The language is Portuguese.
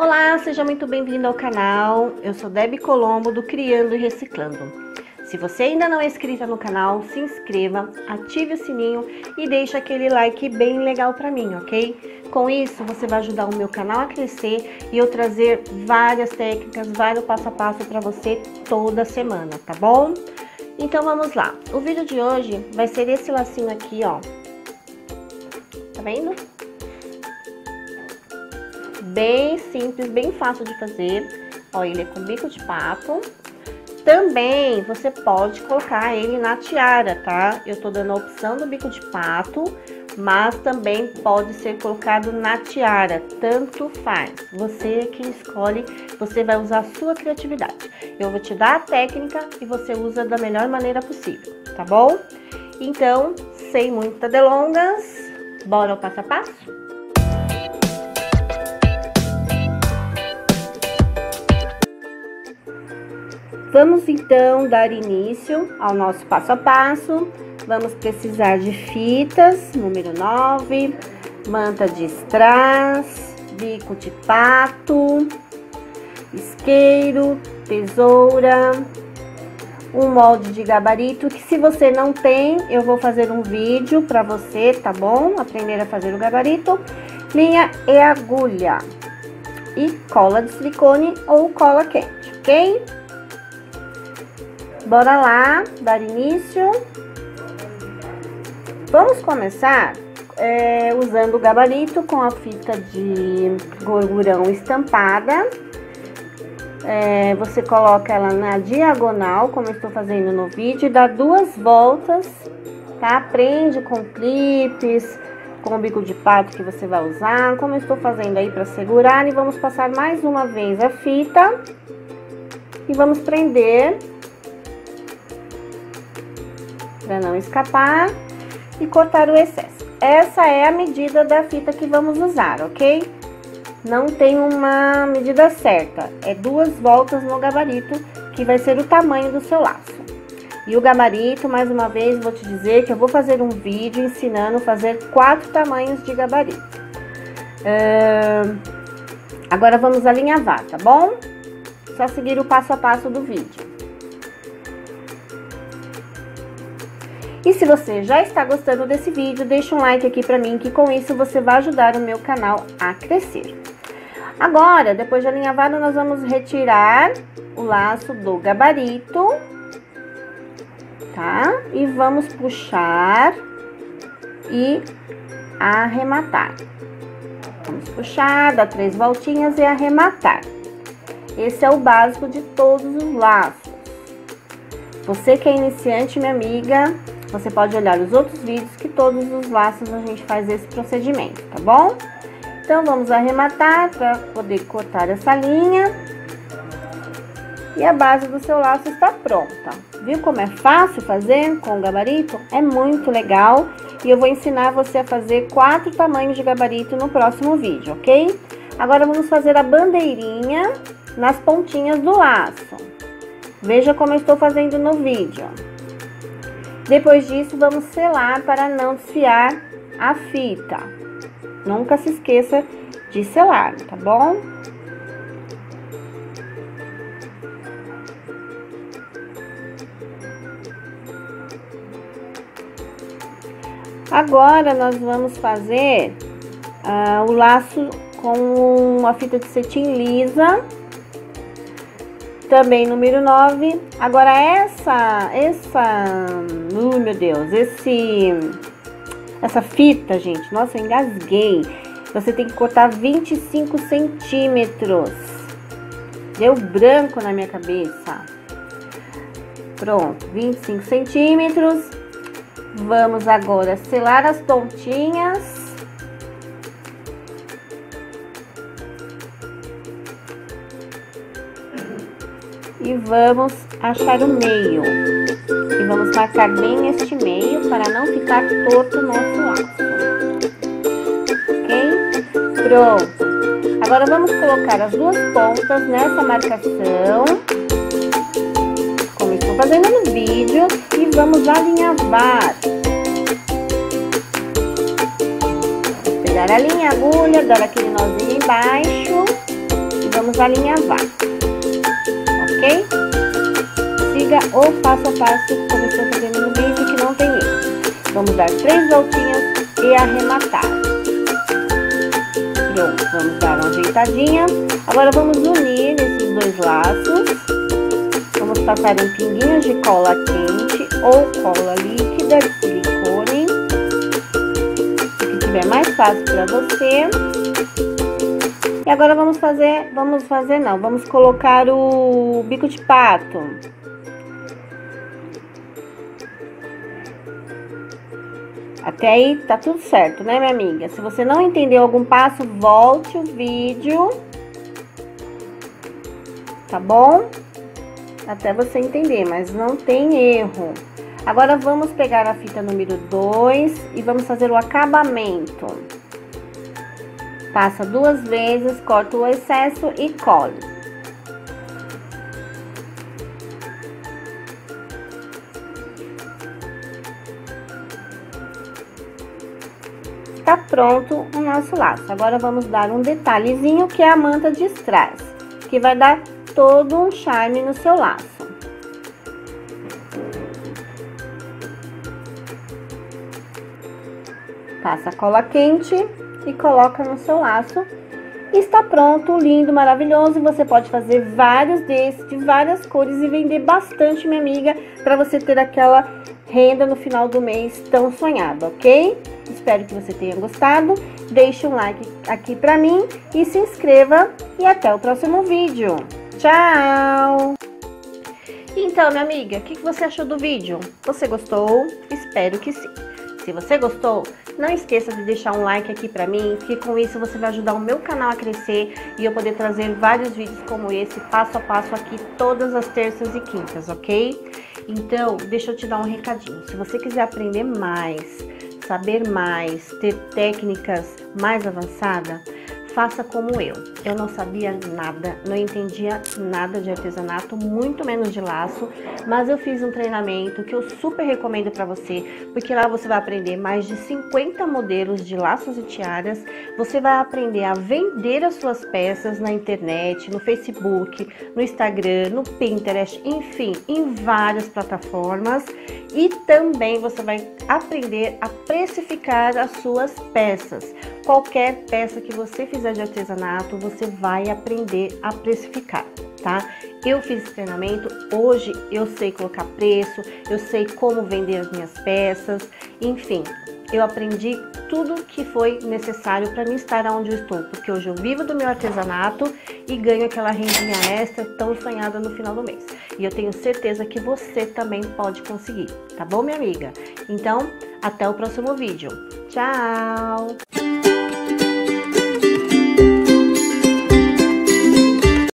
Olá, seja muito bem-vindo ao canal. Eu sou Debbie Colombo do Criando e Reciclando. Se você ainda não é inscrita no canal, se inscreva, ative o sininho e deixe aquele like bem legal para mim, ok? Com isso, você vai ajudar o meu canal a crescer e eu trazer várias técnicas, vários passo a passo para você toda semana, tá bom? Então vamos lá. O vídeo de hoje vai ser esse lacinho aqui, ó. Tá vendo? Bem simples, bem fácil de fazer. Ó, ele é com bico de pato. Também você pode colocar ele na tiara, tá? Eu tô dando a opção do bico de pato, mas também pode ser colocado na tiara, tanto faz. Você que escolhe, você vai usar a sua criatividade. Eu vou te dar a técnica e você usa da melhor maneira possível, tá bom? Então, sem muitas delongas, bora ao passo a passo? Vamos então dar início ao nosso passo a passo. Vamos precisar de fitas, número 9, manta de strass, bico de pato, isqueiro, tesoura, um molde de gabarito que se você não tem, eu vou fazer um vídeo para você, tá bom? Aprender a fazer o gabarito. Linha e agulha e cola de silicone ou cola quente, ok? Bora lá, dar início. Vamos começar é, usando o gabarito com a fita de gorgurão estampada. É, você coloca ela na diagonal, como eu estou fazendo no vídeo, e dá duas voltas, tá? Prende com clipes, com o bico de pato que você vai usar, como eu estou fazendo aí para segurar. E vamos passar mais uma vez a fita e vamos prender para não escapar e cortar o excesso. Essa é a medida da fita que vamos usar, ok? Não tem uma medida certa, é duas voltas no gabarito, que vai ser o tamanho do seu laço. E o gabarito, mais uma vez, vou te dizer que eu vou fazer um vídeo ensinando a fazer quatro tamanhos de gabarito. Uh, agora vamos alinhavar, tá bom? Só seguir o passo a passo do vídeo. E se você já está gostando desse vídeo, deixa um like aqui para mim, que com isso você vai ajudar o meu canal a crescer. Agora, depois de alinhavado, nós vamos retirar o laço do gabarito, tá? E vamos puxar e arrematar. Vamos puxar, dar três voltinhas e arrematar. Esse é o básico de todos os laços. Você que é iniciante, minha amiga, você pode olhar os outros vídeos que todos os laços a gente faz esse procedimento, tá bom? Então, vamos arrematar para poder cortar essa linha. E a base do seu laço está pronta. Viu como é fácil fazer com o gabarito? É muito legal. E eu vou ensinar você a fazer quatro tamanhos de gabarito no próximo vídeo, ok? Agora, vamos fazer a bandeirinha nas pontinhas do laço. Veja como eu estou fazendo no vídeo. Depois disso, vamos selar para não desfiar a fita. Nunca se esqueça de selar, tá bom? Agora, nós vamos fazer uh, o laço com a fita de cetim lisa também número 9. Agora essa, essa, uh, meu Deus, esse, essa fita, gente, nossa, eu engasguei. Você tem que cortar 25 centímetros. Deu branco na minha cabeça. Pronto, 25 centímetros. Vamos agora selar as pontinhas. e vamos achar o meio. E vamos marcar bem este meio para não ficar torto o nosso laço. Ok? Pronto. Agora vamos colocar as duas pontas nessa marcação, como estou fazendo no vídeo, e vamos alinhavar. Pegar a linha agulha, dar aquele nozinho embaixo vamos alinhavar, ok? Siga o passo a passo como estou fazendo no vídeo, que não tem erro. Vamos dar três voltinhas e arrematar. Pronto, vamos dar uma ajeitadinha. Agora vamos unir esses dois laços. Vamos passar um pinguinho de cola quente ou cola líquida de silicone. O que tiver mais fácil para você. E agora vamos fazer, vamos fazer não, vamos colocar o bico de pato. Até aí tá tudo certo, né, minha amiga? Se você não entendeu algum passo, volte o vídeo. Tá bom? Até você entender, mas não tem erro. Agora vamos pegar a fita número 2 e vamos fazer o acabamento. Passa duas vezes, corta o excesso e colhe. Pronto o nosso laço. Agora vamos dar um detalhezinho que é a manta de strass, que vai dar todo um charme no seu laço. Passa cola quente e coloca no seu laço. Está pronto, lindo, maravilhoso. Você pode fazer vários desses, de várias cores e vender bastante, minha amiga, para você ter aquela renda no final do mês tão sonhada, ok? Espero que você tenha gostado. Deixe um like aqui para mim e se inscreva. E até o próximo vídeo. Tchau! Então, minha amiga, o que você achou do vídeo? Você gostou? Espero que sim. Se você gostou, não esqueça de deixar um like aqui pra mim, que com isso você vai ajudar o meu canal a crescer e eu poder trazer vários vídeos como esse, passo a passo aqui, todas as terças e quintas, ok? Então, deixa eu te dar um recadinho. Se você quiser aprender mais, saber mais, ter técnicas mais avançadas, faça como eu. Eu não sabia nada, não entendia nada de artesanato, muito menos de laço, mas eu fiz um treinamento que eu super recomendo para você, porque lá você vai aprender mais de 50 modelos de laços e tiaras, você vai aprender a vender as suas peças na internet, no Facebook, no Instagram, no Pinterest, enfim, em várias plataformas. E também você vai aprender a precificar as suas peças. Qualquer peça que você fizer de artesanato, você vai aprender a precificar, tá? Eu fiz esse treinamento, hoje eu sei colocar preço, eu sei como vender as minhas peças, enfim, eu aprendi tudo que foi necessário para mim estar onde eu estou, porque hoje eu vivo do meu artesanato e ganho aquela rendinha extra tão sonhada no final do mês. E eu tenho certeza que você também pode conseguir, tá bom, minha amiga? Então, até o próximo vídeo. Tchau!